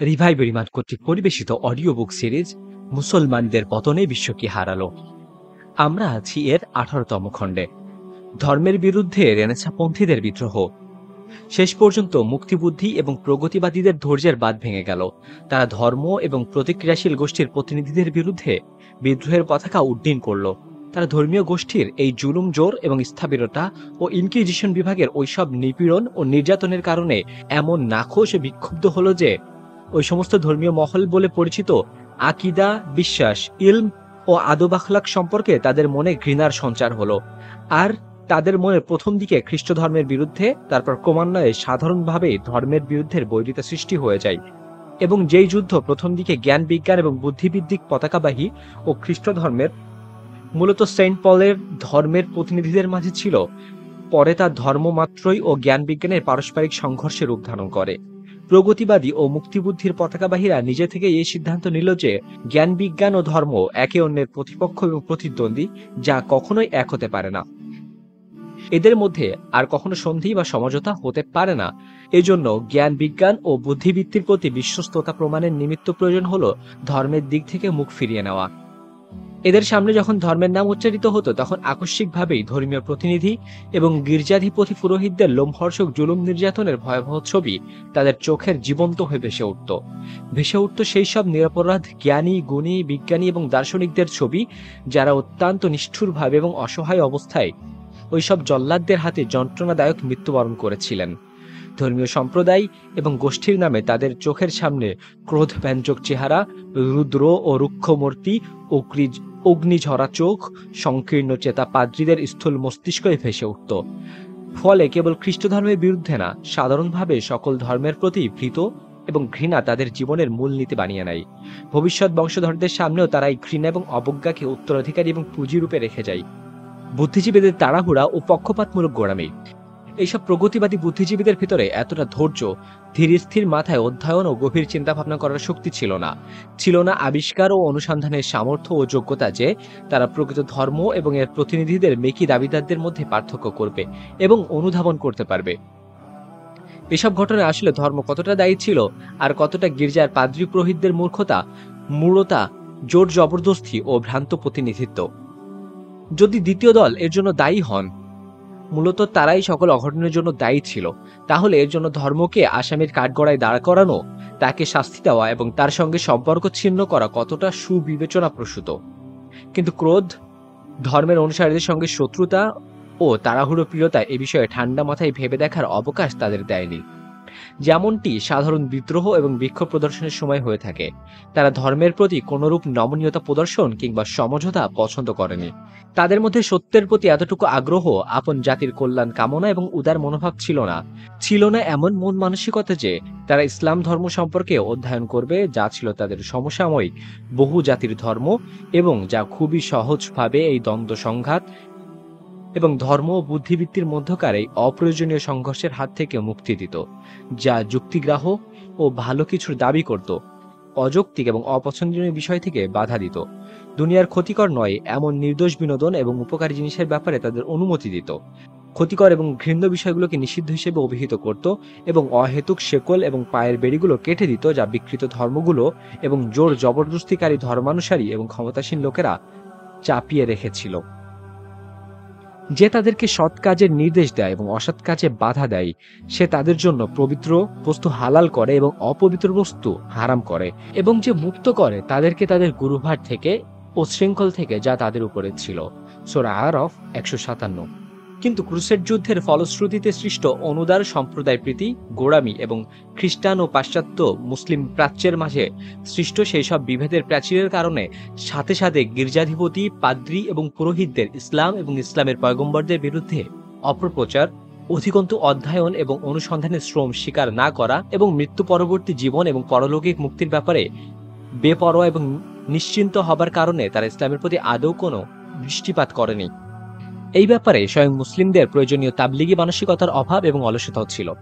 Revive remand কর্তৃক পরিবেশিত audio book series মুসলমানদের পতনে বিশ্বকে হারালো। আমরা আছি এর আঠারোতম খণ্ডে। ধর্মের বিরুদ্ধে রেনেসাপন্থীদের বিদ্রোহ। শেষ পর্যন্ত মুক্তিবুদ্ধি এবং প্রগতিবাদীদের ধৈর্যের বাদ ভেঙে গেল। তারা ধর্ম এবং প্রতিক্রিয়াশীল গোষ্ঠীর প্রতিনিধিদের বিরুদ্ধে বিদ্রোহের পতাকা উড্ডীন করল। তারা ধর্মীয় গোষ্ঠীর এই জুলুম, জোর এবং স্থবিরতা ও ইনকিজিশন বিভাগের ওইসব নিপীড়ন ও নির্যাতনের কারণে এমন নাখোশ বিক্ষুব্ধ হলো যে ওই সমস্ত ধর্মীয় মহল বলে পরিচিত আকিদা, বিশ্বাস, ইলম ও আদব আখলাক সম্পর্কে তাদের মনে ঘৃণার সঞ্চার হলো। আর তাদের মনে প্রথম দিকে খ্রিস্ট ধর্মের বিরুদ্ধে, তারপর ক্রমান্বয়ে সাধারণভাবে ধর্মের বিরুদ্ধের বৈরিতা সৃষ্টি হয়ে যায়। এবং যেই যুদ্ধ প্রথম দিকে জ্ঞান বিজ্ঞান এবং বুদ্ধিভিত্তিক পতাকাবাহী ও খ্রিস্ট ধর্মের মূলত সেন্ট পলের ধর্মের প্রতিনিধিদের মাঝে ছিল, পরে তার ধর্ম মাত্রই ও জ্ঞান বিজ্ঞানের পারস্পরিক সংঘর্ষের রূপ ধারণ করে। প্রগতিবাদী ও মুক্তিবুদ্ধির পতাকাবাহীরা নিজে থেকে এই সিদ্ধান্ত নিল যে জ্ঞান, বিজ্ঞান ও ধর্ম একে অন্যের প্রতিপক্ষ এবং প্রতিদ্বন্দ্বী যা কখনোই এক হতে পারে না। এদের মধ্যে আর কখনো সন্ধি বা সমঝোতা হতে পারে না। এজন্য জ্ঞান, বিজ্ঞান ও বুদ্ধিবৃত্তির প্রতি বিশ্বস্ততা প্রমাণের নিমিত্ত প্রয়োজন হল ধর্মের দিক থেকে মুখ ফিরিয়ে নেওয়া। এদের সামনে যখন ধর্মের নাম উচ্চারিত হতো, তখন আকস্মিকভাবেই ধর্মীয় প্রতিনিধি এবং গির্জাধিপতি পুরোহিতদের লোমহর্ষক জুলুম নির্যাতনের ভয়াবহ ছবি তাদের চোখের জীবন্ত হয়ে ভেসে উঠত। ভেসে উঠত সেই সব নিরপরাধ জ্ঞানী, গুণী, বিজ্ঞানী এবং দার্শনিকদের ছবি, যারা অত্যন্ত নিষ্ঠুরভাবে এবং অসহায় অবস্থায় ওই সব জল্লাদদের হাতে যন্ত্রণাদায়ক মৃত্যুবরণ করেছিলেন। ধর্মীয় সম্প্রদায় এবং গোষ্ঠীর নামে তাদের চোখের সামনে ক্রোধ ব্যঞ্জক চেহারা, রুদ্র ও রুক্ষমূর্তি অগ্নিঝরা চোখ, সংকীর্ণ চেতা পাদ্রীদের স্থূল মস্তিষ্কই ভেসে উঠত। ফলে কেবল খ্রিস্ট ধর্মের বিরুদ্ধে না, সাধারণভাবে সকল ধর্মের প্রতি ভীত এবং ঘৃণা তাদের জীবনের মূল নীতি বানিয়ে নেয়। ভবিষ্যৎ বংশধরদের সামনেও তারা এই ঘৃণা এবং অবজ্ঞাকে উত্তরাধিকারী এবং পুঁজিরূপে রেখে যায়। বুদ্ধিজীবীদের তাড়াহুড়া ও পক্ষপাতমূলক গোড়ামি। এইসব প্রগতিবাদী বুদ্ধিজীবীদের ভিতরে এতটা ধৈর্য, ধীর স্থির মাথায় অধ্যয়ন ও গভীর চিন্তা ভাবনা করার শক্তি ছিল না। ছিল না আবিষ্কার ও অনুসন্ধানের সামর্থ্য ও যোগ্যতা যে তারা প্রকৃত ধর্ম এবং এর প্রতিনিধিদের মেকি দাবিদারদের মধ্যে পার্থক্য করবে এবং অনুধাবন করতে পারবে। এসব ঘটনায় আসলে ধর্ম কতটা দায়ী ছিল আর কতটা গির্জার পাদ্রী পুরোহিতদের মূর্খতা মূলতা জোর জবরদস্তি ও ভ্রান্ত প্রতিনিধিত্ব। যদি দ্বিতীয় দল এর জন্য দায়ী হন মূলত তারাই সকল অঘটনের জন্য দায়ী ছিল। তাহলে এর জন্য ধর্মকে আসামির কাঠগড়ায় দাঁড় করানো, তাকে শাস্তি দেওয়া এবং তার সঙ্গে সম্পর্ক ছিন্ন করা কতটা সুবিবেচনা প্রসূত। কিন্তু ক্রোধ, ধর্মের অনুসারীদের সঙ্গে শত্রুতা ও তাড়াহুড়ো প্রিয়তা এ বিষয়ে ঠান্ডা মাথায় ভেবে দেখার অবকাশ তাদের দেয়নি। যেমনটি সাধারণ বিদ্রোহ এবং বিক্ষোভ প্রদর্শনের সময় হয়ে থাকে। তারা ধর্মের প্রতি কোনরূপ নমনীয়তা প্রদর্শন কিংবা সমঝোতা পছন্দ করেনি। তাদের মধ্যে সত্যের প্রতি এতটুকু আগ্রহ, আপন জাতির কল্যাণ কামনা এবং উদার মনোভাব ছিল না। ছিল না এমন মন মানসিকতা যে, তারা ইসলাম ধর্ম সম্পর্কে অধ্যয়ন করবে, যা ছিল তাদের সমসাময়িক বহু জাতির ধর্ম এবং যা খুবই সহজভাবে এই দ্বন্দ্ব সংঘাত এবং ধর্ম ও বুদ্ধিবৃত্তির মধ্যকার এই অপ্রয়োজনীয় সংঘর্ষের হাত থেকে মুক্তি দিত, যা যুক্তিগ্রাহ ও ভালো কিছুর দাবি করত, অযৌক্তিক এবং অপছন্দনীয় বিষয় থেকে বাধা দিত। দুনিয়ার ক্ষতিকর নয়, এমন নির্দোষ বিনোদন এবং উপকারী জিনিসের ব্যাপারে তাদের অনুমতি দিত। ক্ষতিকর এবং ঘৃণ্য বিষয়গুলোকে নিষিদ্ধ হিসেবে অভিহিত করত এবং অহেতুক শেকল এবং পায়ের বেড়িগুলো কেটে দিত, যা বিকৃত ধর্মগুলো এবং জোর জবরদস্তিকারী ধর্মানুসারী এবং ক্ষমতাসীন লোকেরা চাপিয়ে রেখেছিল। যে তাদেরকে সৎ কাজের নির্দেশ দেয় এবং অসৎ কাজে বাধা দেয়, সে তাদের জন্য পবিত্র বস্তু হালাল করে এবং অপবিত্র বস্তু হারাম করে এবং যে মুক্ত করে তাদেরকে তাদের গুরুভার থেকে ও শৃঙ্খল থেকে যা তাদের উপরে ছিল। সোরা অফ একশো সাতান্ন। কিন্তু ক্রুসেড যুদ্ধের ফলশ্রুতিতে সৃষ্ট অনুদার সম্প্রদায় প্রীতি, গোড়ামি এবং খ্রিস্টান ও পাশ্চাত্য মুসলিম প্রাচ্যের মাঝে সৃষ্ট সেই সব বিভেদের প্রাচীরের কারণে সাথে সাথে গির্জাধিপতি, পাদ্রী এবং পুরোহিতদের ইসলাম এবং ইসলামের পয়গম্বরদের বিরুদ্ধে অপপ্রচার, অধিকন্তু অধ্যয়ন এবং অনুসন্ধানের শ্রম স্বীকার না করা এবং মৃত্যু পরবর্তী জীবন এবং পরলৌকিক মুক্তির ব্যাপারে বেপরোয়া এবং নিশ্চিন্ত হবার কারণে তারা ইসলামের প্রতি আদৌ কোনো দৃষ্টিপাত করেনি। এই ব্যাপারে স্বয়ং মুসলিমদের প্রয়োজনীয় তাবলিগি মানসিকতার অভাব এবং অলসতাও ছিল।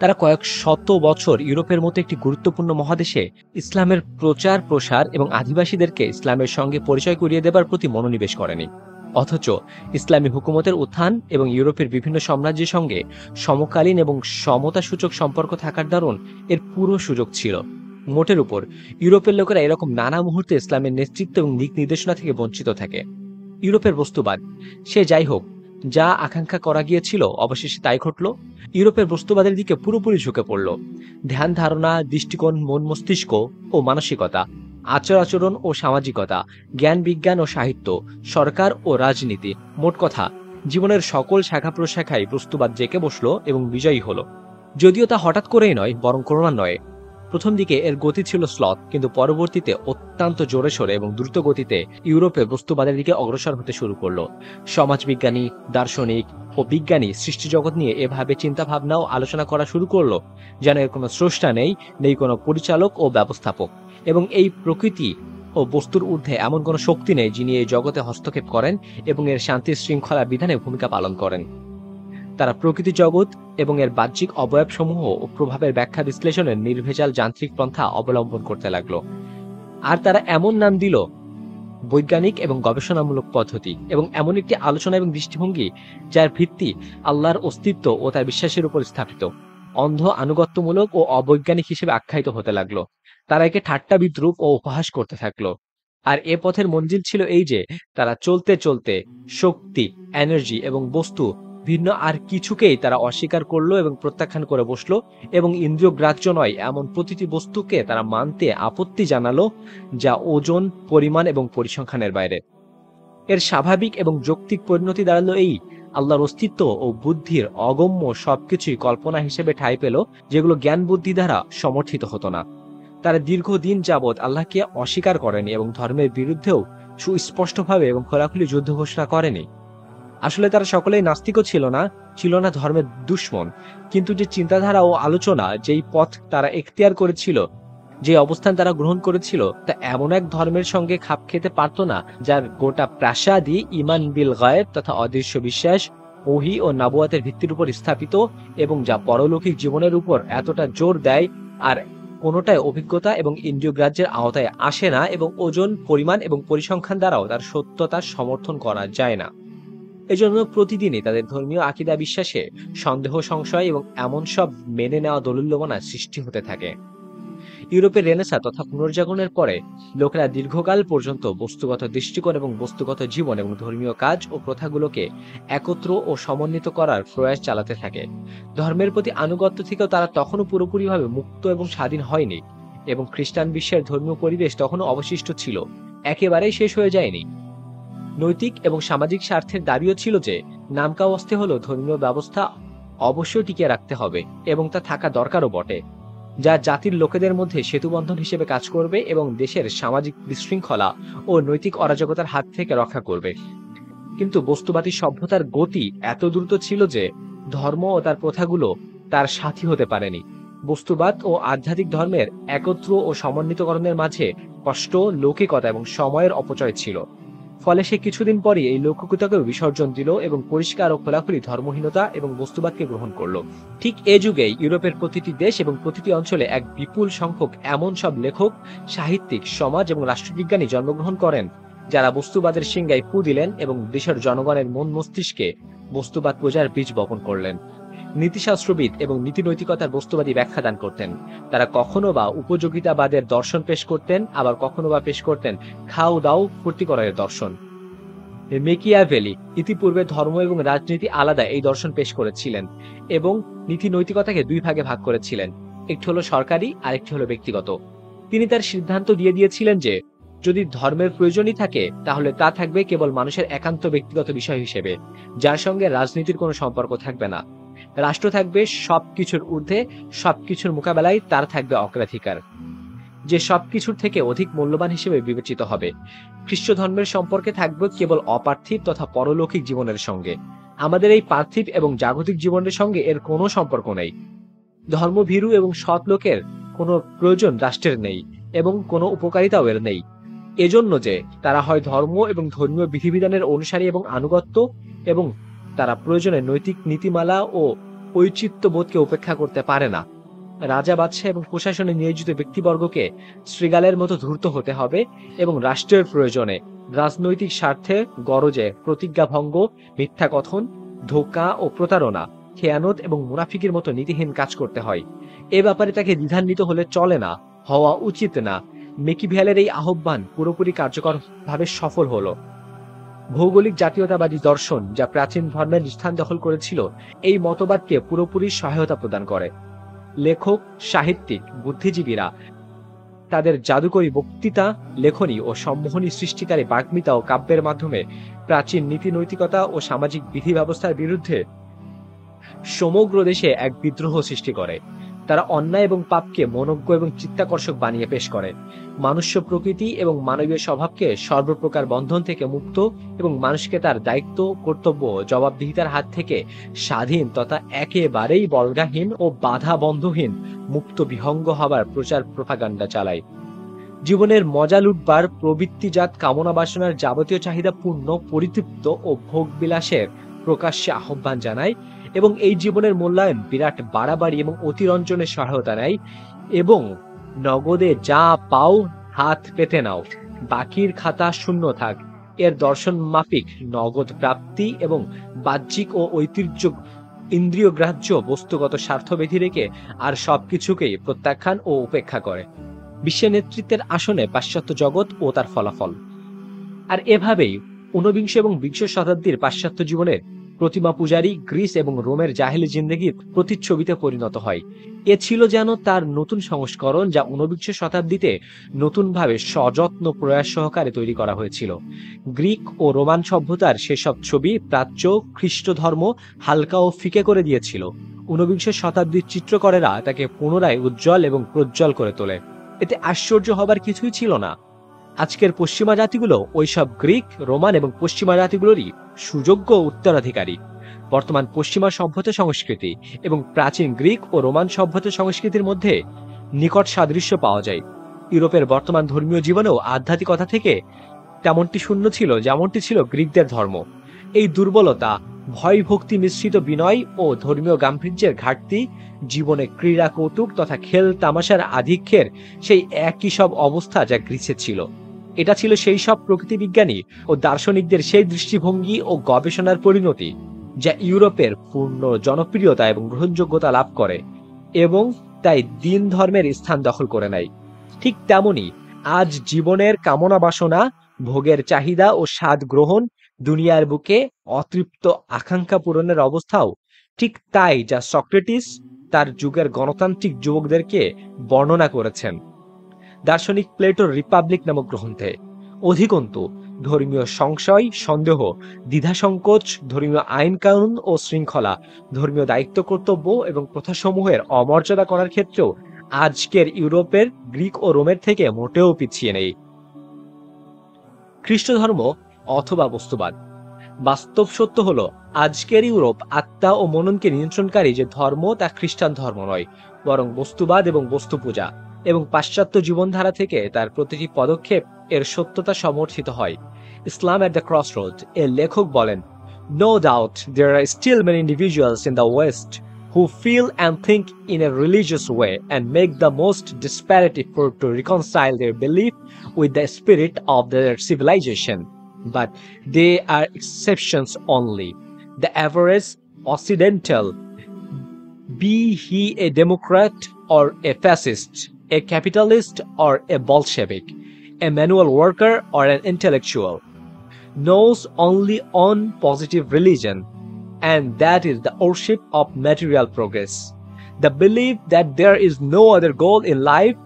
তারা কয়েক শত বছর ইউরোপের মতো একটি গুরুত্বপূর্ণ মহাদেশে ইসলামের প্রচার, প্রসার এবং আদিবাসীদেরকে ইসলামের সঙ্গে পরিচয় করিয়ে দেবার প্রতি মনোনিবেশ করেনি। অথচ ইসলামী হুকুমতের উত্থান এবং ইউরোপের বিভিন্ন সাম্রাজ্যের সঙ্গে সমকালীন এবং সমতাসূচক সম্পর্ক থাকার দারুণ এর পুরো সুযোগ ছিল। মোটের উপর, ইউরোপের লোকেরা এরকম নানা মুহূর্তে ইসলামের নেতৃত্ব এবং দিক নির্দেশনা থেকে বঞ্চিত থাকে। ইউরোপের বস্তুবাদ সে যাই হোক, যা আকাঙ্ক্ষা করা গিয়েছিল, অবশেষে তাই ঘটল। ইউরোপের বস্তুবাদের দিকে পুরোপুরি ঝুঁকে পড়ল। ধ্যান ধারণা, দৃষ্টিকোণ, মন মস্তিষ্ক ও মানসিকতা, আচার আচরণ ও সামাজিকতা, জ্ঞান বিজ্ঞান ও সাহিত্য, সরকার ও রাজনীতি, মোট কথা, জীবনের সকল শাখা প্রশাখায় বস্তুবাদ জেঁকে বসল এবং বিজয়ী হলো। যদিও তা হঠাৎ করেই নয়, বরং ক্রমান্বয়ে। প্রথম দিকে এর গতি ছিল স্লথ, কিন্তু পরবর্তীতে অত্যন্ত জোরে সোরে এবং দ্রুত গতিতে ইউরোপে বস্তুবাদের দিকে অগ্রসর হতে শুরু করল। সমাজবিজ্ঞানী, দার্শনিক ও বিজ্ঞানী সৃষ্টি জগৎ নিয়ে এভাবে চিন্তা ভাবনা ও আলোচনা করা শুরু করল, যেন এর কোনো স্রষ্টা নেই নেই কোনো পরিচালক ও ব্যবস্থাপক। এবং এই প্রকৃতি ও বস্তুর ঊর্ধ্বে এমন কোনো শক্তি নেই যিনি এই জগতে হস্তক্ষেপ করেন এবং এর শান্তি শৃঙ্খলা বিধানে ভূমিকা পালন করেন। তারা প্রকৃতি জগৎ এবং এর বাহ্যিক অবয়বসমূহ ও প্রভাবের ব্যাখ্যা বিশ্লেষণের নির্ভেজাল যান্ত্রিক পন্থা অবলম্বন করতে লাগল। আর তারা এমন নাম দিল, বৈজ্ঞানিক এবং গবেষণামূলক পদ্ধতি এবং এমন একটি আলোচনা এবং দৃষ্টিভঙ্গি যার ভিত্তি আল্লাহর অস্তিত্ব ও তার বিশ্বাসের উপর স্থাপিত, অন্ধ, আনুগত্যমূলক ও অবৈজ্ঞানিক হিসেবে আখ্যায়িত হতে লাগল। তারা একে ঠাট্টা বিদ্রুপ ও উপহাস করতে থাকল। আর এ পথের মঞ্জিল ছিল এই যে, তারা চলতে চলতে শক্তি এনার্জি এবং বস্তু ভিন্ন আর কিছুকেই তারা অস্বীকার করল এবং প্রত্যাখ্যান করে বসল এবং ইন্দ্রিয় গ্রাহ্য নয়, এমন প্রতিটি বস্তুকে তারা মানতে আপত্তি জানালো যা ওজন, পরিমাণ এবং পরিসংখ্যানের বাইরে। এর স্বাভাবিক এবং যৌক্তিক পরিণতি দাঁড়াল এই, আল্লাহর অস্তিত্ব ও বুদ্ধির অগম্য সবকিছুই কল্পনা হিসেবে ঠাঁই পেল, যেগুলো জ্ঞান বুদ্ধি দ্বারা সমর্থিত হতো না। তারা দীর্ঘদিন যাবৎ আল্লাহকে অস্বীকার করেনি এবং ধর্মের বিরুদ্ধেও সুস্পষ্টভাবে এবং খোলাখুলি যুদ্ধ ঘোষণা করেনি। আসলে তারা সকলেই নাস্তিকও ছিল না ছিল না ধর্মের দুশ্মন। কিন্তু যে চিন্তাধারা ও আলোচনা যেই পথ তারা এখতিয়ার করেছিল, যে অবস্থান তারা গ্রহণ করেছিল, তা এমন এক ধর্মের সঙ্গে খাপ খেতে পারত না, যার গোটা প্রাসাদই ইমান বিল গায়েব তথা অদৃশ্য বিশ্বাস, ওহি ও নাবুয়াতের ভিত্তির উপর স্থাপিত এবং যা পরলৌকিক জীবনের উপর এতটা জোর দেয়, আর কোনোটাই অভিজ্ঞতা এবং ইন্দ্রিয়গ্রাহ্যের আওতায় আসে না এবং ওজন, পরিমাণ এবং পরিসংখ্যান দ্বারাও তার সত্যতা সমর্থন করা যায় না। এজন্য প্রতিদিনই তাদের ধর্মীয় আকিদা বিশ্বাসে সন্দেহ, সংশয় এবং এমন সব মেনে নেওয়া দলিল্যমনা সৃষ্টি হতে থাকে। ইউরোপের রেনেসা তথা পুনর্জাগরণের পরে লোকেরা দীর্ঘকাল পর্যন্ত বস্তুগত দৃষ্টিকোণ এবং বস্তুগত জীবন এবং ধর্মীয় কাজ ও প্রথাগুলোকে একত্র ও সমন্বিত করার প্রয়াস চালাতে থাকে। ধর্মের প্রতি আনুগত্য থেকেও তারা তখনও পুরোপুরিভাবে মুক্ত এবং স্বাধীন হয়নি এবং খ্রিস্টান বিশ্বের ধর্মীয় পরিবেশ তখনও অবশিষ্ট ছিল। একেবারেই শেষ হয়ে যায়নি। নৈতিক এবং সামাজিক স্বার্থের দাবিও ছিল যে নামকা অবস্থে হলো ধর্মীয় ব্যবস্থা অবশ্যই টিকিয়ে রাখতে হবে এবং তা থাকা দরকারও বটে, যা জাতির লোকেদের মধ্যে সেতুবন্ধন হিসেবে কাজ করবে এবং দেশের সামাজিক বিশৃঙ্খলা ও নৈতিক অরাজকতার হাত থেকে রক্ষা করবে। কিন্তু বস্তুবাদী সভ্যতার গতি এত দ্রুত ছিল যে ধর্ম ও তার প্রথাগুলো তার সাথী হতে পারেনি। বস্তুবাদ ও আধ্যাত্মিক ধর্মের একত্র ও সমন্বিতকরণের মাঝে কষ্ট লৌকিকতা এবং সময়ের অপচয় ছিল। ফলে সে কিছুদিন পরই এই লৌকিকতাকে বিসর্জন দিল এবং পরিষ্কার ও খোলাখুলি ধর্মহীনতা এবং বস্তুবাদকে গ্রহণ করল। ঠিক এ যুগেই ইউরোপের প্রতিটি দেশ এবং প্রতিটি অঞ্চলে এক বিপুল সংখ্যক এমন সব লেখক, সাহিত্যিক, সমাজ এবং রাষ্ট্রবিজ্ঞানী জন্মগ্রহণ করেন, যারা বস্তুবাদের সিংগায় ফু দিলেন এবং দেশের জনগণের মন মস্তিষ্কে বস্তুবাদ পূজার বীজ বপন করলেন। নীতিশাস্ত্রবিদ এবং নীতিনৈতিকতার বস্তুবাদী ব্যাখ্যা দান করতেন। তারা কখনো বা উপযোগিতাবাদের দর্শন পেশ করতেন, আবার কখনো বা পেশ করতেন খাও দাও ফুর্তি করার দর্শন মেকিয়াভেলি ইতিপূর্বে ধর্ম এবং রাজনীতি আলাদা এই দর্শন পেশ করেছিলেন এবং নীতি নৈতিকতাকে দুই ভাগে ভাগ করেছিলেন। একটি হলো সরকারি আর একটি হলো ব্যক্তিগত। তিনি তার সিদ্ধান্ত দিয়ে দিয়েছিলেন যে, যদি ধর্মের প্রয়োজনই থাকে, তাহলে তা থাকবে কেবল মানুষের একান্ত ব্যক্তিগত বিষয় হিসেবে, যার সঙ্গে রাজনীতির কোনো সম্পর্ক থাকবে না। রাষ্ট্র থাকবে সবকিছুর ঊর্ধ্বে, সবকিছুর মোকাবেলায় তার থাকবে অগ্রাধিকার। যে সবকিছুর থেকে অধিক মূল্যবান হিসেবে বিবেচিত হবে। খ্রিস্ট ধর্মের সম্পর্কে থাকবে কেবল অপার্থিব তথা পরলৌকিক জীবনের সঙ্গে। আমাদের এই পার্থিব এবং জাগতিক জীবনের সঙ্গে এর কোনো সম্পর্ক নেই। ধর্মভীরু এবং সৎ লোকের কোনো প্রয়োজন রাষ্ট্রের নেই এবং কোনো উপকারিতাও এর নেই। এজন্য যে তারা হয় ধর্ম এবং ধর্মীয় বিধিবিধানের অনুসারী এবং আনুগত্য এবং তারা প্রয়োজনে নৈতিক নীতিমালা ও ঔচিত্যবোধকে উপেক্ষা করতে পারে না। রাজা, বাদশাহ এবং প্রশাসনে নিয়োজিত ব্যক্তিবর্গকে শ্রীগালের মতো ধূর্ত হতে হবে এবং রাষ্ট্রের প্রয়োজনে রাজনৈতিক স্বার্থে গরজে প্রতিজ্ঞা ভঙ্গ মিথ্যা কথন, ধোকা ও প্রতারণা, খেয়ানত এবং মুনাফিকের মতো নীতিহীন কাজ করতে হয়। এ ব্যাপারে তাকে দ্বিধান্বিত হলে চলে না, হওয়া উচিত না। মেকিভিয়ালের এই আহ্বান পুরোপুরি কার্যকরভাবে সফল হলো। ভৌগোলিক জাতীয়তাবাদী দর্শন যা প্রাচীন ধর্মের স্থান দখল করেছিল, এই মতবাদকে পুরোপুরি সহায়তা প্রদান করে। লেখক, সাহিত্যিক, বুদ্ধিজীবীরা তাদের জাদুকরী বক্তৃতা, লেখনী ও সম্মোহনী সৃষ্টিকারী বাগ্মিতা ও কাব্যের মাধ্যমে প্রাচীন নীতি নৈতিকতা ও সামাজিক বিধি ব্যবস্থার বিরুদ্ধে সমগ্র দেশে এক বিদ্রোহ সৃষ্টি করে। তারা অন্যায় এবং পাপকে মনজ্ঞ এবং চিত্তাকর্ষক বানিয়ে পেশ করে। মানুষ্য প্রকৃতি এবং মানবীয় স্বভাবকে সর্বপ্রকার বন্ধন থেকে মুক্ত এবং মানুষকে তার দায়িত্ব, কর্তব্য জবাবদিহিতার হাত থেকে স্বাধীন তথা একেবারেই বলগাহীন ও বাধা বন্ধহীন মুক্ত বিহঙ্গ হবার প্রচার প্রপাগান্ডা চালায়। জীবনের মজা লুটবার প্রবৃত্তিজাত কামনা বাসনার যাবতীয় চাহিদা পূর্ণ, পরিতৃপ্ত ও ভোগ বিলাসের প্রকাশ্যে আহ্বান জানায় এবং এই জীবনের মূল্যায়ন বিরাট বাড়াবাড়ি এবং অতিরঞ্জনের সহায়তা নেয় এবং নগদে যা পাও হাত পেতে নাও। বাকির খাতা শূন্য থাক। এর দর্শন মাফিক, নগদ প্রাপ্তি এবং বাহ্যিক ও ঐতিহ্য ইন্দ্রিয় গ্রাহ্য বস্তুগত স্বার্থবেধি রেখে আর সবকিছুকেই প্রত্যাখ্যান ও উপেক্ষা করে। বিশ্বের নেতৃত্বের আসনে পাশ্চাত্য জগৎ ও তার ফলাফল। আর এভাবেই ঊনবিংশ এবং বিংশ শতাব্দীর পাশ্চাত্য জীবনের প্রতিমা পূজারী গ্রিস এবং রোমের জাহেলি জিন্দেগির প্রতিচ্ছবিতে পরিণত হয়। এ ছিল যেন তার নতুন সংস্করণ যা ঊনবিংশ শতাব্দীতে নতুনভাবে সযত্ন প্রয়াস সহকারে তৈরি করা হয়েছিল। গ্রিক ও রোমান সভ্যতার সেসব ছবি প্রাচ্য খ্রিস্ট ধর্ম হালকা ও ফিকে করে দিয়েছিল। ঊনবিংশ শতাব্দীর চিত্রকরেরা তাকে পুনরায় উজ্জ্বল এবং প্রজ্জ্বল করে তোলে। এতে আশ্চর্য হবার কিছুই ছিল না। আজকের পশ্চিমা জাতিগুলো ওইসব গ্রিক, রোমান এবং পশ্চিমা জাতিগুলোরই সুযোগ্য উত্তরাধিকারী। বর্তমান পশ্চিমা সভ্যতা সংস্কৃতি এবং প্রাচীন গ্রিক ও রোমান সভ্যতা সংস্কৃতির মধ্যে নিকট সাদৃশ্য পাওয়া যায়। ইউরোপের বর্তমান ধর্মীয় জীবনেও আধ্যাত্মিকতা থেকে তেমনটি শূন্য ছিল, যেমনটি ছিল গ্রিকদের ধর্ম। এই দুর্বলতা ভয় ভক্তি মিশ্রিত বিনয় ও ধর্মীয় গাম্ভীর্যের ঘাটতি, জীবনে ক্রীড়া কৌতুক তথা খেল তামাশার আধিক্যের সেই একই সব অবস্থা যা গ্রিসে ছিল। এটা ছিল সেই সব প্রকৃতি বিজ্ঞানী ও দার্শনিকদের সেই দৃষ্টিভঙ্গি ও গবেষণার পরিণতি যা ইউরোপের পূর্ণ জনপ্রিয়তা এবং গ্রহণযোগ্যতা লাভ করে এবং তাই দিন ধর্মের স্থান দখল করে নেয়। ঠিক তেমনি আজ জীবনের কামনা বাসনা, ভোগের চাহিদা ও স্বাদ গ্রহণ দুনিয়ার বুকে অতৃপ্ত আকাঙ্ক্ষা পূরণের অবস্থাও ঠিক তাই যা সক্রেটিস তার যুগের গণতান্ত্রিক যুবকদেরকে বর্ণনা করেছেন। দার্শনিক প্লেটোর রিপাবলিক নামক গ্রন্থে। অধিকন্তু, ধর্মীয় সংশয়, সন্দেহ দ্বিধা সংকোচ ধর্মীয় আইন কানুন ও শৃঙ্খলা, ধর্মীয় দায়িত্ব কর্তব্য এবং প্রথাসমূহের অমর্যাদা করার ক্ষেত্রেও আজকের ইউরোপের, গ্রিক ও রোমের থেকে মোটেও পিছিয়ে নেই। খ্রিস্ট ধর্ম অথবা বস্তুবাদ। বাস্তব সত্য হল, আজকের ইউরোপ আত্মা ও মননকে নিয়ন্ত্রণকারী যে ধর্ম তা খ্রিস্টান ধর্ম নয়, বরং বস্তুবাদ এবং বস্তু পূজা এবং পাশ্চাত্য জীবনধারা থেকে তার প্রতিটি পদক্ষেপ এর সত্যতা সমর্থিত হয়। ইসলাম এট দ্য ক্রস রোডের লেখক বলেন no doubt there are still many individuals in the West who feel and think in a religious way and make the most disparity for to reconcile their belief with the spirit of their civilisation but they are exceptions only the average occidental be he a democrat or a fascist a capitalist or a Bolshevik, a manual worker or an intellectual, knows only one positive religion, and that is the worship of material progress. The belief that there is no other goal in life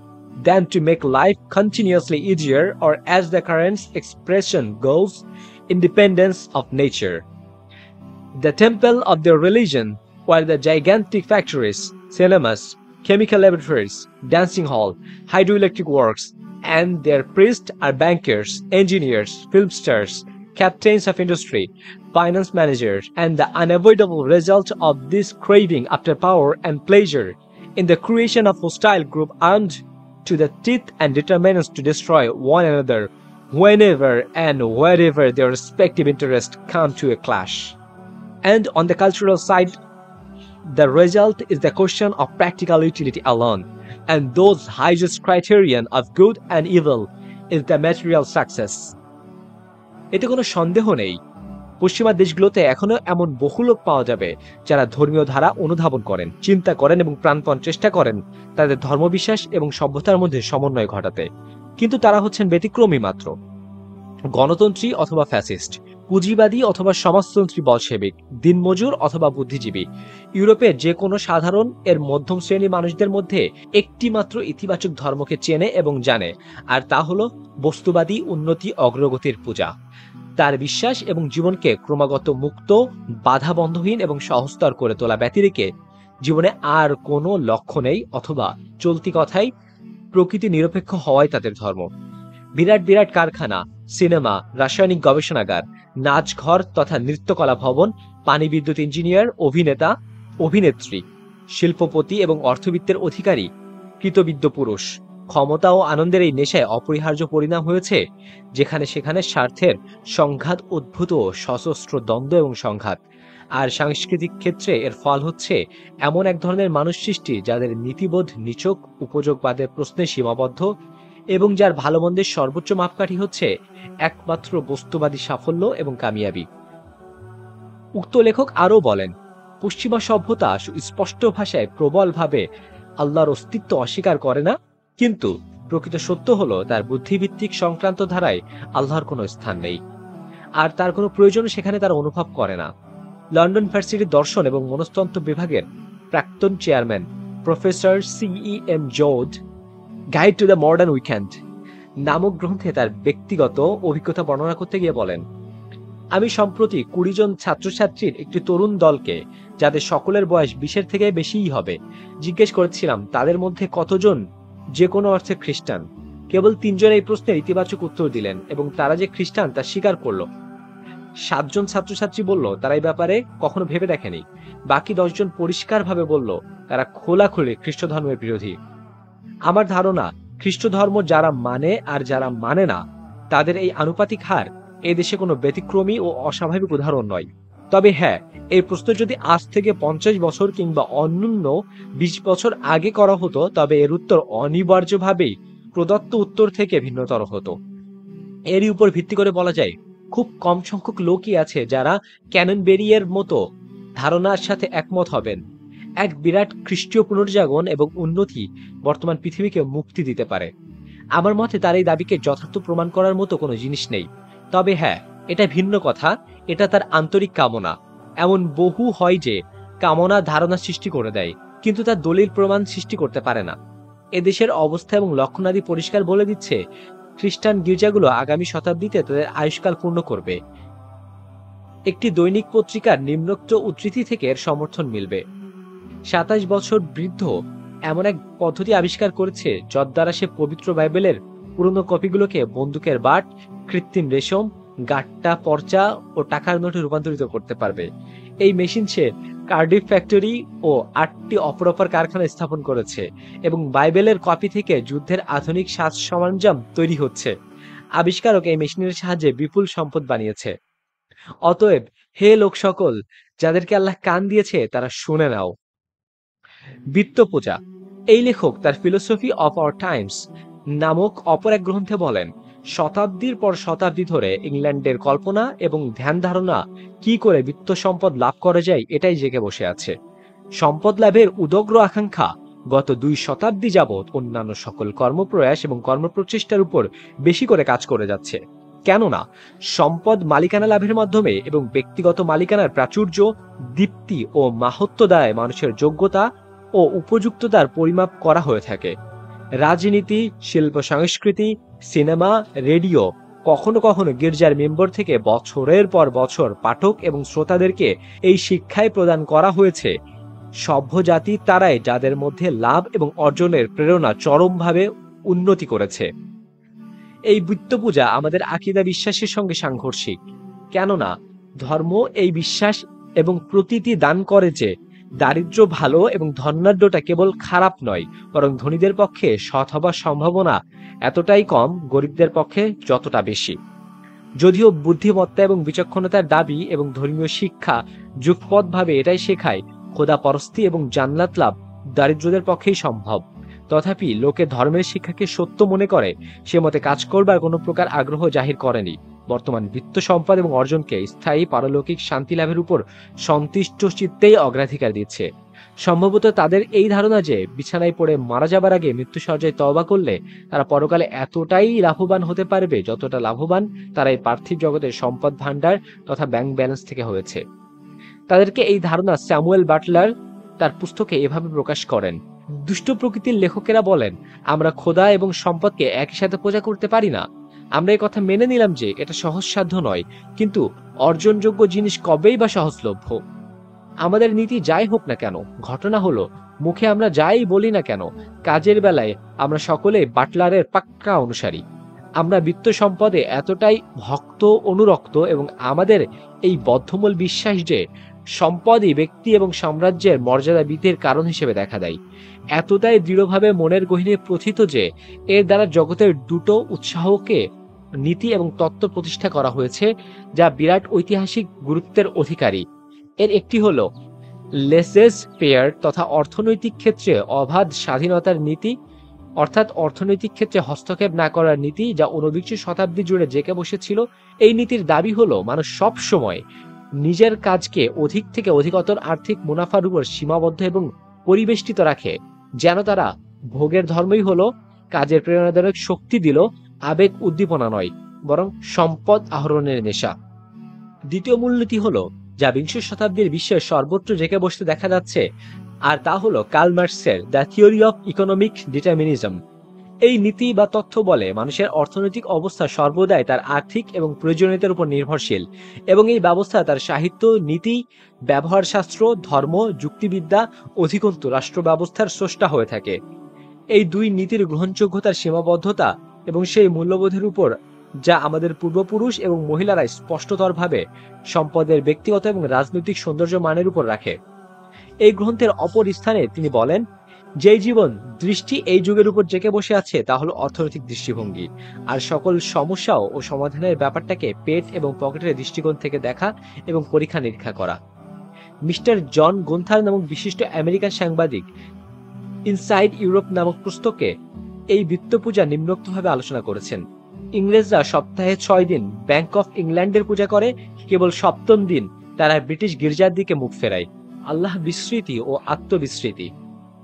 than to make life continuously easier, or as the current expression goes, independence of nature. The temple of their religion were the gigantic factories, cinemas, chemical laboratories, dancing hall, hydroelectric works, and their priests are bankers, engineers, film stars, captains of industry, finance managers, and the unavoidable result of this craving after power and pleasure in the creation of hostile group armed to the teeth and determined to destroy one another whenever and wherever their respective interests come to a clash. And on the cultural side, the result is the question of practical utility alone, and those highest criterion of good and evil is the material success. এতে কোনো সন্দেহ নেই। পশ্চিমা দেশগুলোতে এখনও এমন বহু লোক পাওয়া যাবে যারা ধর্মীয় ধারা অনুধাবন করেন চিন্তা করেন এবং প্রাণপণ চেষ্টা করেন তাদের ধর্মবিশ্বাস এবং সভ্যতার মধ্যে সমন্বয় ঘটাতে। কিন্তু তারা হচ্ছেন ব্যতিক্রমী মাত্র। গণতন্ত্রী অথবা ফ্যাসিস্ট। পুঁজিবাদী অথবা সমাজতন্ত্রী বলসেবিক দিনমজুর অথবা বুদ্ধিজীবী। ইউরোপের যে কোনো সাধারণ এর মধ্যম শ্রেণির মানুষদের মধ্যে একটি মাত্র ইতিবাচক ধর্মকে চেনে এবং জানে, আর তা হলো বস্তুবাদী উন্নতি অগ্রগতির পূজা। তার বিশ্বাস এবং জীবনকে ক্রমাগত মুক্ত, বাধাবন্ধহীন এবং সহস্তর করে তোলা ব্যতিরেকে জীবনে আর কোনো লক্ষ্য নেই অথবা চলতি কথাই প্রকৃতি নিরপেক্ষ হওয়াই তাদের ধর্ম। বিরাট বিরাট কারখানা সিনেমা, রাসায়নিক গবেষণাগার, নাচঘর তথা নৃত্যকলা ভবন, পানি বিদ্যুৎ ইঞ্জিনিয়ার, অভিনেতা, অভিনেত্রী, শিল্পপতি এবং অর্থবিত্তের অধিকারী, কৃতবিদ্য পুরুষ। ক্ষমতা ও আনন্দের এই নেশায় অপরিহার্য পরিণাম হয়েছে, যেখানে সেখানে স্বার্থের সংঘাত উদ্ভূত সশস্ত্র দ্বন্দ্ব এবং সংঘাত। আর সাংস্কৃতিক ক্ষেত্রে এর ফল হচ্ছে এমন এক ধরনের মানুষ সৃষ্টি যাদের নীতিবোধ নিচক, উপযোগবাদের প্রশ্নে সীমাবদ্ধ এবং যার ভালো মন্দের সর্বোচ্চ মাপকাঠি হচ্ছে একমাত্র বস্তুবাদী সাফল্য এবং কামিয়াবি। উক্ত লেখক আরও বলেন, পশ্চিমা সভ্যতা স্পষ্ট ভাষায় প্রবলভাবে আল্লাহর অস্তিত্ব অস্বীকার করে না, কিন্তু প্রকৃত সত্য হলো তার বুদ্ধিভিত্তিক সংক্রান্ত ধারায় আল্লাহর কোনো স্থান নেই। আর তার কোনো প্রয়োজন সেখানে তার অনুভব করে না। লন্ডন ভার্সিটির দর্শন এবং মনস্তন্ত্র বিভাগের প্রাক্তন chairman professor C E M Joad guide to the modern weekend নামক গ্রন্থে তার ব্যক্তিগত অভিজ্ঞতা বর্ণনা করতে গিয়ে বলেন, আমি সম্প্রতি কুড়ি জন ছাত্রছাত্রীর একটি তরুণ দলকে, যাদের সকলের বয়স বিশের থেকে বেশিই হবে, জিজ্ঞেস করেছিলাম, তাদের মধ্যে কতজন যে কোনো অর্থে খ্রিস্টান? কেবল তিনজন এই প্রশ্নের ইতিবাচক উত্তর দিলেন এবং তারা যে খ্রিস্টান তা স্বীকার করল। সাতজন ছাত্রছাত্রী বলল, তারা এই ব্যাপারে কখনো ভেবে দেখেনি। বাকি দশজন পরিষ্কারভাবে বলল, তারা খোলাখুলি খ্রিস্ট ধর্মের বিরোধী। আমার ধারণা, খ্রিস্ট ধর্ম যারা মানে আর যারা মানে না, তাদের এই আনুপাতিক হার এ দেশে কোনো ব্যতিক্রমী ও অস্বাভাবিক উদাহরণ নয়। তবে হ্যাঁ এই প্রশ্ন যদি আজ থেকে পঞ্চাশ বছর কিংবা অন্যান্য বিশ বছর আগে করা হতো, তবে এর উত্তর অনিবার্যভাবেই প্রদত্ত উত্তর থেকে ভিন্নতর হতো। এরই উপর ভিত্তি করে বলা যায়, খুব কম সংখ্যক লোকই আছে যারা ক্যানন বেরিয়ের মতো ধারণার সাথে একমত হবেন। এক বিরাট খ্রিস্টীয় পুনর্জাগরণ এবং উন্নতি বর্তমান পৃথিবীকে মুক্তি দিতে পারে। আমার মতে তার এই দাবিকে যথার্থ প্রমাণ করার মতো কোনো জিনিস নেই। তবে হ্যাঁ এটা ভিন্ন কথা, এটা তার আন্তরিক কামনা। এমন বহু হয় যে কামনা ধারণা সৃষ্টি করে দেয়, কিন্তু তার দলিল প্রমাণ সৃষ্টি করতে পারে না। এদেশের অবস্থা এবং লক্ষণাদি পরিষ্কার বলে দিচ্ছে, খ্রিস্টান গির্জাগুলো আগামী শতাব্দীতে তাদের আয়ুষ্কাল পূর্ণ করবে। একটি দৈনিক পত্রিকার নিম্নোক্ত উদ্ধৃতি থেকে এর সমর্থন মিলবে। সাতাশ বছর বৃদ্ধ এমন এক পদ্ধতি আবিষ্কার করেছে যদ্বারা সে পবিত্র বাইবেলের পুরনো কপিগুলোকে বন্দুকের বাট, কৃত্রিম রেশম, গাট্টা, পর্চা ও টাকার নোটে রূপান্তরিত করতে পারবে। এই মেশিন সে কার্ডিফ ফ্যাক্টরি ও আটটি অপরপর কারখানা স্থাপন করেছে এবং বাইবেলের কপি থেকে যুদ্ধের আধুনিক সাজ সরঞ্জাম তৈরি হচ্ছে। আবিষ্কারক এই মেশিনের সাহায্যে বিপুল সম্পদ বানিয়েছে। অতএব, হে লোক সকল যাদেরকে আল্লাহ কান দিয়েছে, তারা শুনে নাও। বৃত্ত পূজা এই লেখক তার ফিলোসফি অফ আওয়ার টাইমস নামক অপর এক গ্রন্থে বলেন, শতাব্দীর পর শতাব্দী ধরে ইংল্যান্ডের কল্পনা এবং ধ্যান ধারণা কি করে বিত্ত সম্পদ লাভ করা যায় এটাই জেগে বসে আছে। সম্পদ লাভের উদগ্র আকাঙ্ক্ষা গত দুই শতাব্দী যাবৎ অন্যান্য সকল কর্মপ্রয়াস এবং কর্মপ্রচেষ্টার উপর বেশি করে কাজ করে যাচ্ছে। কেননা, সম্পদ মালিকানা লাভের মাধ্যমে এবং ব্যক্তিগত মালিকানার প্রাচুর্য, দীপ্তি ও মাহাত্ম দায় মানুষের যোগ্যতা ও উপযুক্ততার পরিমাপ করা হয়ে থাকে। রাজনীতি, শিল্প সংস্কৃতি, সিনেমা, রেডিও, কখনো কখনো গির্জার মেম্বর থেকে বছরের পর বছর পাঠক এবং শ্রোতাদেরকে এই শিক্ষায় প্রদান করা হয়েছে। সভ্য জাতি তারাই যাদের মধ্যে লাভ এবং অর্জনের প্রেরণা চরমভাবে উন্নতি করেছে। এই বৃত্ত পূজা আমাদের আকিদা বিশ্বাসের সঙ্গে সাংঘর্ষিক। কেননা, ধর্ম এই বিশ্বাস এবং প্রতীতি দান করে যে দারিদ্র ভালো এবং ধনাঢ্যটা কেবল খারাপ নয়, বরং ধনীদের পক্ষে সৎ হবার সম্ভাবনা এতটাই কম, গরিবদের পক্ষে যতটা বেশি। যদিও বুদ্ধিমত্তা এবং বিচক্ষণতার দাবি এবং ধর্মীয় শিক্ষা যুগপৎভাবে এটাই শেখায়, খোদা পরস্তি এবং জান্নাত লাভ দারিদ্রদের পক্ষেই সম্ভব। তথাপি লোকে ধর্মের শিক্ষাকে সত্য মনে করে, সে মতে কাজ করবার কোনো প্রকার আগ্রহ জাহির করেনি। বর্তমান বিত্ত সম্পদ এবং অর্জনকে স্থায়ী পারলৌকিক শান্তি লাভের উপর সন্তুষ্ট চিত্তেই অগ্রাধিকার দিচ্ছে। সম্ভবত তাদের এই ধারণা যে বিছানায় পড়ে মারা যাবার আগে মৃত্যু সজ্জায় তওবা করলে তারা পরকালে এতটাই লাভবান হতে পারবে যতটা লাভবান তারা এই পার্থিব জগতের সম্পদ ভাণ্ডার তথা ব্যাংক ব্যালেন্স থেকে হয়েছে। তাদেরকে এই ধারণা স্যামুয়েল বাটলার তার পুস্তকে এভাবে প্রকাশ করেন। দুষ্ট প্রকৃতির লেখকেরা বলেন, আমরা খোদা এবং সম্পদকে একই সাথে পূজা করতে পারি না। আমরা এই কথা মেনে নিলাম যে এটা সহজসাধ্য নয়, কিন্তু অর্জনযোগ্য জিনিস কবেই বা সহজলভ্য? আমাদের নীতি যাই হোক না কেন, ঘটনা হলো, মুখে আমরা যাই বলি না কেন, কাজের বেলায় আমরা সকলে বাটলারের পাক্কা অনুসারী। আমরা বিত্ত সম্পদে এতটাই ভক্ত, অনুরক্ত এবং আমাদের এই বদ্ধমূল বিশ্বাস যে সম্পদই ব্যক্তি এবং সাম্রাজ্যের মর্যাদা বৃদ্ধির কারণ হিসেবে দেখা দেয়। এতটাই দৃঢ়ভাবে মনের গহিনে প্রথিত যে এর দ্বারা জগতের দুটো উৎসাহকে নীতি এবং তত্ত্ব প্রতিষ্ঠা করা হয়েছে, যা বিরাট ঐতিহাসিক গুরুত্বের অধিকারী। এর একটি হল, লেসেস পেয়ার তথা অর্থনৈতিক ক্ষেত্রে অবাধ স্বাধীনতার নীতি, অর্থাৎ অর্থনৈতিক ক্ষেত্রে হস্তক্ষেপ না করার নীতি, যা ঊনবিংশ শতাব্দী জুড়ে জেকে বসেছিল। এই নীতির দাবি হলো, মানুষ সব সময় নিজের কাজকে অধিক থেকে অধিকতর আর্থিক মুনাফার উপর সীমাবদ্ধ এবং পরিবেষ্টিত রাখে। যেন তারা ভোগের ধর্মই হলো, কাজের প্রেরণাদায়ক শক্তি দিল আবেগ উদ্দীপনা নয়, বরং সম্পদ আহরণের নেশা। দ্বিতীয় মূলনীতি হল, যা বিংশ শতাব্দীর বিশ্বের সর্বত্র জেকে বসতে দেখা যাচ্ছে, আর তা হলো কার্ল মার্কসের the theory of economic determinism এই নীতি বা তথ্য বলে মানুষের অর্থনৈতিক অবস্থা সর্বদাই তার আর্থিক এবং প্রয়োজনীয়তার উপর নির্ভরশীল, এবং এই ব্যবস্থা তার সাহিত্য, নীতি ব্যবহার শাস্ত্র ধর্ম, যুক্তিবিদ্যা, অধিকন্তু রাষ্ট্র ব্যবস্থার স্রষ্টা হয়ে থাকে। এই দুই নীতির গ্রহণযোগ্যতার সীমাবদ্ধতা এবং সেই মূল্যবোধের উপর যা আমাদের পূর্বপুরুষ এবং মহিলারা স্পষ্টতরভাবে সম্পদের ব্যক্তিগত এবং রাজনৈতিক সৌন্দর্য মানের উপর রাখে। এই গ্রন্থের অপর স্থানে তিনি বলেন, যেই জীবন দৃষ্টি এই যুগের উপর জেকে বসে আছে, তা হলো অর্থনৈতিক দৃষ্টিভঙ্গি। আর সকল সমস্যাও ও সমাধানের ব্যাপারটাকে পেট এবং পকেটের দৃষ্টিকোণ থেকে দেখা এবং পরীক্ষা নিরীক্ষা করা। মিস্টার জন গুন্থার নামক বিশিষ্ট আমেরিকান সাংবাদিক ইনসাইড ইউরোপ নামক পুস্তকে এই বৃত্ত পূজা নিম্নোক্তভাবে আলোচনা করেছেন। ইংরেজরা সপ্তাহে ছয় দিন ব্যাংক অফ ইংল্যান্ডের পূজা করে, কেবল সপ্তম দিন তারা ব্রিটিশ গির্জার দিকে মুখ ফেরায়। আল্লাহ বিস্মৃতি ও আত্মবিস্মৃতি।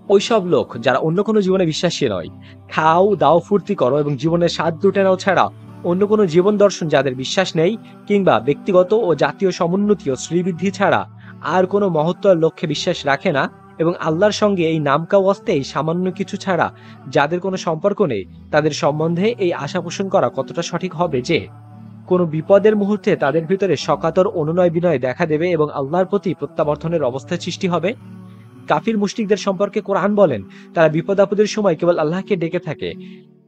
ওইসব লোক যারা অন্য কোনো জীবনে বিশ্বাসী নয়, খাও, দাও, ফুর্তি করো এবং জীবনের স্বাদ দুটে নাও ছাড়া অন্য কোনো জীবন দর্শন যাদের বিশ্বাস নেই কিংবা ব্যক্তিগত ও জাতীয় সমুন্নতি ও শ্রীবৃদ্ধি ছাড়া আর কোনো মহত্তর লক্ষ্যে বিশ্বাস রাখে না এবং আল্লাহর সঙ্গে এই নামকা অস্তেই সামান্য কিছু ছাড়া যাদের কোনো সম্পর্ক নেই, তাদের সম্বন্ধে এই আশা পোষণ করা কতটা সঠিক হবে যে, কোনো বিপদের মুহূর্তে তাদের ভিতরে সকাতর অনুনয় বিনয় দেখা দেবে এবং আল্লাহর প্রতি প্রত্যাবর্তনের অবস্থা সৃষ্টি হবে? কাফির মুশরিকদের সম্পর্কে কোরআন বলেন, তারা বিপদ আপদের সময় কেবল আল্লাহকে ডেকে থাকে।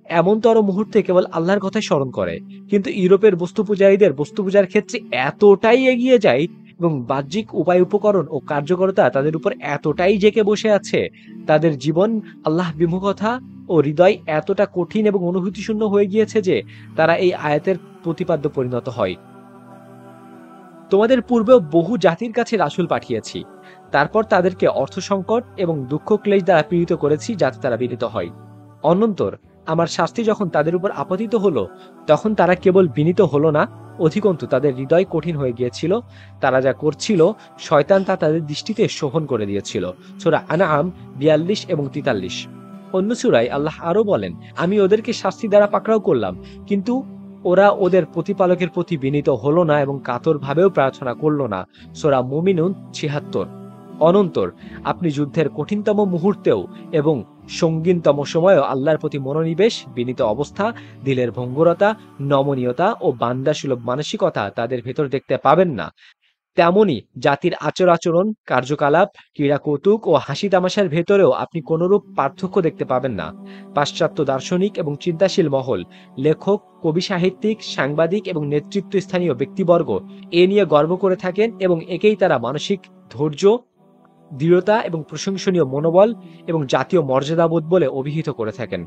এমনতর মুহূর্তে কেবল আল্লাহর কথাই স্মরণ করে। কিন্তু ইউরোপের বস্তু পূজারীদের বস্তু পূজার ক্ষেত্রে এতটাই এগিয়ে যায় এবং বাহ্যিক উপায় উপকরণ ও কার্যকরতা তাদের উপর এতটাই জেকে বসে আছে, তাদের জীবন আল্লাহ বিমুখতা ও হৃদয় এতটা কঠিন এবং অনুভূতিশূন্য হয়ে গিয়েছে যে তারা এই আয়াতের প্রতিপাদ্য পরিণত হয়। তোমাদের পূর্বেও বহু জাতির কাছে রাসুল পাঠিয়েছি। তারপর তাদেরকে অর্থ সংকট এবং দুঃখ ক্লেশ দ্বারা পীড়িত করেছি যাতে তারা বিনীত হয়। অনন্তর আমার শাস্তি যখন তাদের উপর আপতিত হলো, তখন তারা কেবল বিনীত হলো না। অধিকন্তু, তাদের হৃদয় কঠিন হয়ে গিয়েছিল। তারা যা করছিল, শয়তান তা তাদের দৃষ্টিতে শোভন করে দিয়েছিল। সুরা আনাআম বিয়াল্লিশ এবং তিতাল্লিশ। অন্য সুরায় আল্লাহ আরও বলেন, আমি ওদেরকে শাস্তি দ্বারা পাকড়াও করলাম, কিন্তু ওরা ওদের প্রতিপালকের প্রতি বিনীত হলো না এবং কাতরভাবেও প্রার্থনা করল না। সোরা মুমিনুন ছিহাত্তর অনন্তর, আপনি যুদ্ধের কঠিনতম মুহূর্তেও এবং সঙ্গীনতম সময়েও আল্লাহর প্রতি মনোনিবেশ, বিনীত অবস্থা, দিলের ভঙ্গুরতা, নমনীয়তা ও বান্দাসুলভ মানসিকতা তাদের ভেতর দেখতে পাবেন না। তেমনি জাতির আচর আচরণ, কার্যকলাপ ক্রীড়া কৌতুক ও হাসি তামাশার ভেতরেও আপনি কোনরূপ পার্থক্য দেখতে পাবেন না। পাশ্চাত্য দার্শনিক এবং চিন্তাশীল মহল, লেখক, কবি সাহিত্যিক, সাংবাদিক এবং নেতৃত্ব স্থানীয় ব্যক্তিবর্গ এ নিয়ে গর্ব করে থাকেন এবং একেই তারা মানসিক ধৈর্য দৃঢ়তা এবং প্রশংসনীয় মনোবল এবং জাতীয় মর্যাদাবোধ বলে অভিহিত করে থাকেন।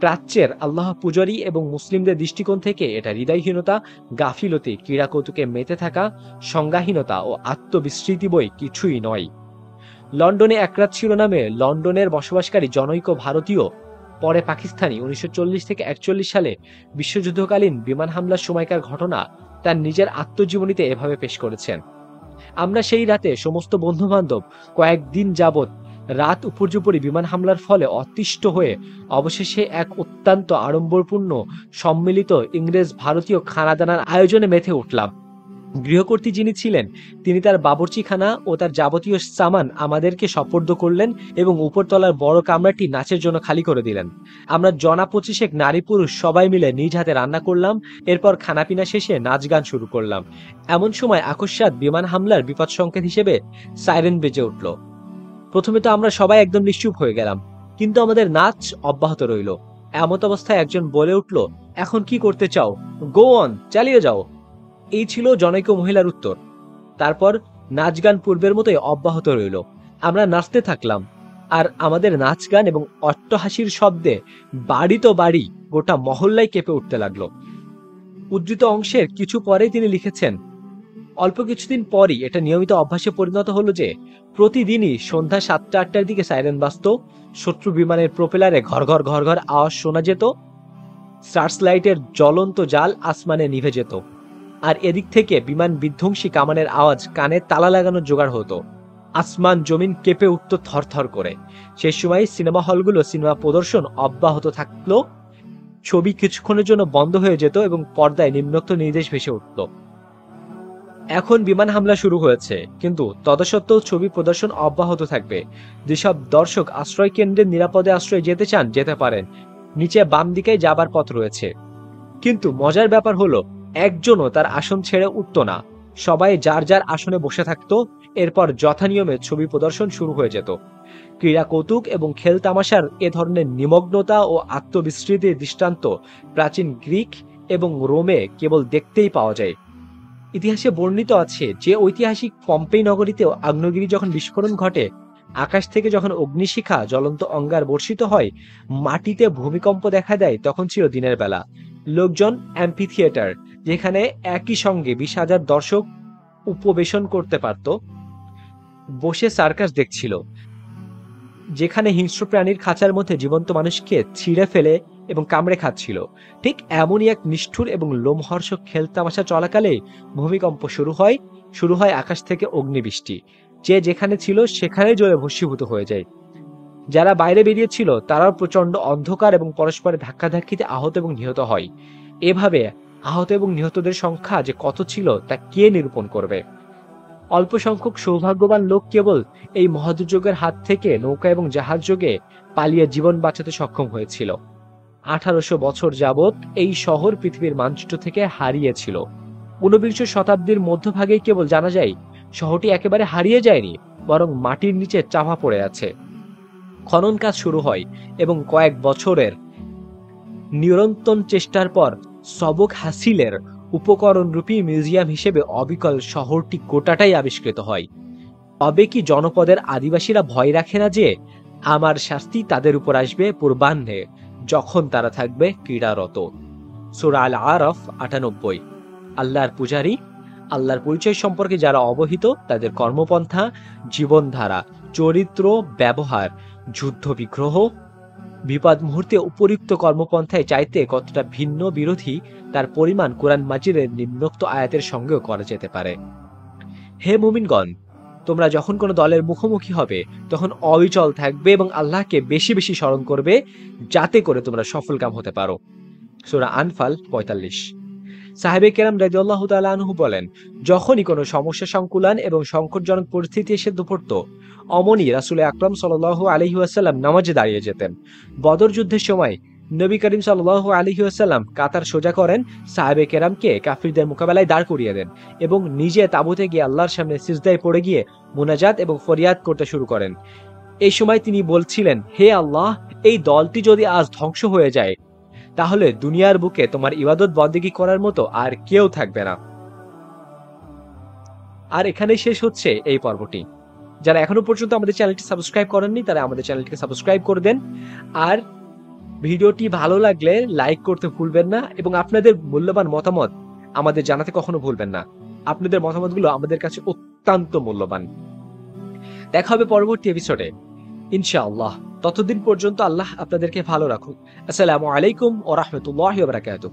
প্রাচ্যের আল্লাহ পূজারী এবং মুসলিমদের দৃষ্টিকোণ থেকে এটা হৃদয়হীনতা, গাফিলতি ক্রীড়া কৌতুকে মেতে থাকা, সংজ্ঞাহীনতা ও আত্মবিস্মৃতি বই কিছুই নয়। লন্ডনে একরাত শিরোনামে লন্ডনের বসবাসকারী জনৈক ভারতীয়, পরে পাকিস্তানি উনিশশো চল্লিশ থেকে একচল্লিশ সালে বিশ্বযুদ্ধকালীন বিমান হামলার সময়কার ঘটনা তার নিজের আত্মজীবনীতে এভাবে পেশ করেছেন। আমরা সেই রাতে সমস্ত বন্ধু বান্ধব কয়েকদিন যাবৎ রাত উপর্যুপরি বিমান হামলার ফলে অতিষ্ঠ হয়ে অবশেষে এক অত্যন্ত আড়ম্বরপূর্ণ সম্মিলিত ইংরেজ ভারতীয় খানাদানার আয়োজনে মেথে উঠলাম। গৃহকর্ত্রী যিনি ছিলেন, তিনি তার বাবরচিখানা ও তার যাবতীয় সামান আমাদেরকে সপর্দ করলেন এবং উপরতলার বড় কামরাটি নাচের জন্য খালি করে দিলেন। আমরা জনা পঁচিশেক নারী পুরুষ সবাই মিলে নিজ হাতে রান্না করলাম, এরপর খানাপিনা শেষে নাচ গান শুরু করলাম। এমন সময় আকস্মাত বিমান হামলার বিপদ সংকেত হিসেবে সাইরেন বেজে উঠল। প্রথমে তো আমরা সবাই একদম নিশ্চুপ হয়ে গেলাম, কিন্তু আমাদের নাচ অব্যাহত রইল। এমত অবস্থায় একজন বলে উঠল, এখন কি করতে চাও? গো অন, চালিয়ে যাও। এই ছিল জনৈক মহিলার উত্তর। তারপর নাচ গান পূর্বের মতোই অব্যাহত রইল। আমরা নাচতে থাকলাম। আর আমাদের নাচ গান এবং অট্টহাসির শব্দে বাড়ি তো বাড়ি গোটা মহল্লায় কেঁপে উঠতে লাগল। উদ্ধৃত অংশের কিছু পরেই তিনি লিখেছেন, অল্প কিছুদিন পরই এটা নিয়মিত অভ্যাসে পরিণত হলো যে প্রতিদিনই সন্ধ্যা সাতটা আটটার দিকে সাইরেন বাজত, শত্রু বিমানের প্রোপেলারে ঘর ঘর ঘর ঘর আওয়াজ শোনা যেত সার্চ লাইটের জ্বলন্ত জাল আসমানে নিভে যেত। আর এদিক থেকে বিমান বিধ্বংসী কামানের আওয়াজ কানে তালা লাগানোর জোগাড় হতো। আসমান জমিন কেঁপে উঠত থরথর করে। সে সময় সিনেমা হলগুলো সিনেমা প্রদর্শন অব্যাহত থাকল। ছবি কিছুক্ষণের জন্য বন্ধ হয়ে যেত এবং পর্দায় নিম্নোক্ত নির্দেশ ভেসে উঠত। এখন বিমান হামলা শুরু হয়েছে, কিন্তু তদসত্ত্বেও ছবি প্রদর্শন অব্যাহত থাকবে। যেসব দর্শক আশ্রয় কেন্দ্রের নিরাপদে আশ্রয় যেতে চান, যেতে পারেন। নিচে বাম দিকে যাবার পথ রয়েছে। কিন্তু মজার ব্যাপার হলো একজনও তার আসন ছেড়ে উঠত না। সবাই যার যার আসনে বসে থাকতো, এরপর যথানিয়মে ছবি প্রদর্শন শুরু হয়ে যেত। ক্রীড়া কৌতুক এবং খেল তামাশার এ ধরনের নিমগ্নতা ও আত্মবিস্মৃতির দৃষ্টান্ত প্রাচীন গ্রিক এবং রোমে কেবল দেখতেই পাওয়া যায়। ইতিহাসে বর্ণিত আছে যে ঐতিহাসিক পম্পেই নগরীতেও আগ্নেয়গিরি যখন বিস্ফোরণ ঘটে, আকাশ থেকে যখন অগ্নিশিখা জ্বলন্ত অঙ্গার বর্ষিত হয়, মাটিতে ভূমিকম্প দেখা দেয় তখন ছিল দিনের বেলা। লোকজন অ্যাম্পি থিয়েটার যেখানে একই সঙ্গে বিশ হাজার দর্শক উপবেশন করতে পারত। বসে সার্কাস দেখছিল, যেখানে হিংস্র প্রাণীর খাঁচার মধ্যে জীবন্ত মানুষকে ছিঁড়ে ফেলে এবং কামড়ে খাচ্ছিল। ঠিক এমনই এক নিষ্ঠুর এবং লোমহর্ষক খেলতামাশা চলাকালে ভূমিকম্প শুরু হয় শুরু হয় আকাশ থেকে অগ্নিবৃষ্টি, যে যেখানে ছিল সেখানে জ্বলে ভস্মীভূত হয়ে যায়। যারা বাইরে বেরিয়েছিল, তারাও প্রচণ্ড অন্ধকার এবং পরস্পরের ধাক্কাধাক্কিতে আহত এবং নিহত হয়। এভাবে আহত এবং নিহতদের সংখ্যা যে কত ছিল, তা কে নিরূপণ করবে? অল্প সংখ্যক সৌভাগ্যবান লোক কেবল এই মহাদুর্যোগের হাত থেকে নৌকা এবং জাহাজ যোগে পালিয়ে জীবন বাঁচাতে সক্ষম হয়েছিল। আঠারোশো বছর যাবৎ এই শহর পৃথিবীর মানচিত্র থেকে হারিয়েছিল। ঊনবিংশ শতাব্দীর মধ্যভাগে কেবল জানা যায়, শহরটি একেবারে হারিয়ে যায়নি, বরং মাটির নিচে চাপা পড়ে আছে। খনন কাজ শুরু হয় এবং কয়েক বছরের নিরন্তন চেষ্টার পর সবক হাসিলের উপকরণরূপী মিউজিয়াম হিসেবে অবিকল শহরটি গোটাটাই আবিষ্কৃত হয়। তবে কি জনপদের আদিবাসীরা ভয় রাখে না যে আমার শাস্তি তাদের উপর আসবে পূর্বাহ্নে যখন তারা থাকবে ক্রীড়ারত? সুরা আল আরফ আটানব্বই। আল্লাহর পূজারী, আল্লাহর পরিচয় সম্পর্কে যারা অবহিত তাদের কর্মপন্থা, জীবনধারা, চরিত্র, ব্যবহার যুদ্ধ বিগ্রহ বিপদ মুহূর্তে উপরিক্ত কর্মপন্থায় চাইতে কতটা ভিন্ন বিরোধী তার পরিমাণ কোরআন মাজিদের নিম্নোক্ত আয়াতের সঙ্গেও করা যেতে পারে। হে মুমিনগণ, তোমরা যখন কোনো দলের মুখোমুখি হবে, তখন অবিচল থাকবে এবং আল্লাহকে বেশি বেশি স্মরণ করবে, যাতে করে তোমরা সফলকাম হতে পারো। সুরা আনফাল পঁয়তাল্লিশ। সাহেবে কেরাম রাজিউল্লাহ আনহু বলেন, যখনই কোনো সমস্যা সংকুলান এবং সংকটজনক পরিস্থিতি এসে দুপড়ত অমনি রাসুল আকরম সাল আলহি আসাল্লাম নামাজে দাঁড়িয়ে যেতেন। বদর যুদ্ধের সময় নবী করিম সাল আলহি আসাল্লাম কাতার সোজা করেন, সাহেবে কেরামকে কাফিরদের মোকাবেলায় দাঁড় করিয়ে দেন এবং নিজে তাবুতে গিয়ে আল্লাহর সামনে সিজদায় পড়ে গিয়ে মুনাজাত এবং ফরিয়াদ করতে শুরু করেন। এই সময় তিনি বলছিলেন, হে আল্লাহ, এই দলটি যদি আজ ধ্বংস হয়ে যায়, তাহলে দুনিয়ার বুকে তোমার ইবাদত বন্দেগী করার মতো আর কেউ থাকবে না। আর এখানে শেষ হচ্ছে এই পর্বটি। যারা এখনও পর্যন্ত আমাদের চ্যানেলটি সাবস্ক্রাইব করেননি, তারা আমাদের চ্যানেলটিকে সাবস্ক্রাইব করে দেন। আর ভিডিওটি ভালো লাগলে লাইক করতে ভুলবেন না এবং আপনাদের মূল্যবান মতামত আমাদের জানাতে কখনো ভুলবেন না। আপনাদের মতামতগুলো আমাদের কাছে অত্যন্ত মূল্যবান। দেখা হবে পরবর্তী এপিসোডে ইনশাআল্লাহ। ততদিন পর্যন্ত আল্লাহ আপনাদেরকে ভালো রাখুক। আসসালামু আলাইকুম ও রহমতুল্লাহ বারাকাতুহ।